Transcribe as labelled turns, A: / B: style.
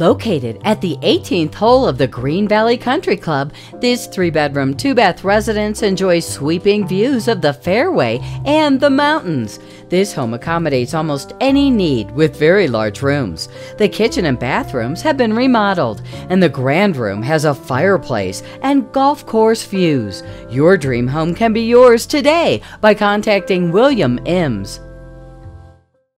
A: Located at the 18th hole of the Green Valley Country Club, this three bedroom, two bath residence enjoys sweeping views of the fairway and the mountains. This home accommodates almost any need with very large rooms. The kitchen and bathrooms have been remodeled, and the grand room has a fireplace and golf course views. Your dream home can be yours today by contacting William Ims.